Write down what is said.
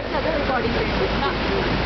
ったら誰が悪いというんです。か